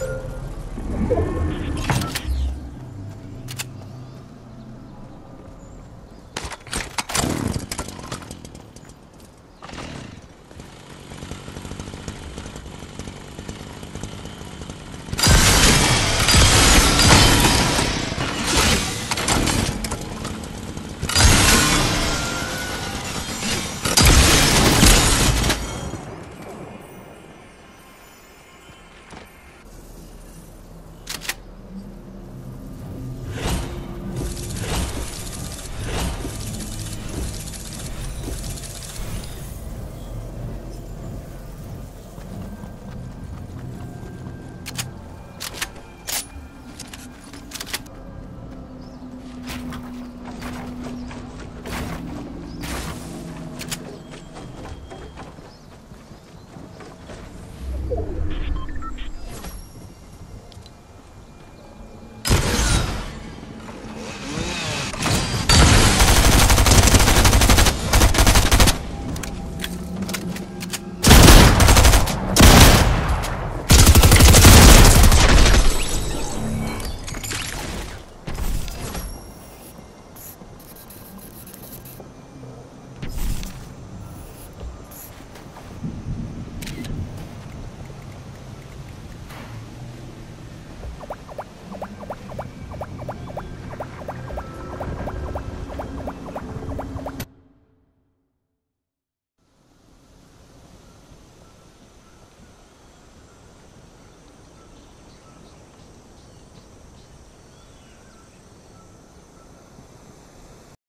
you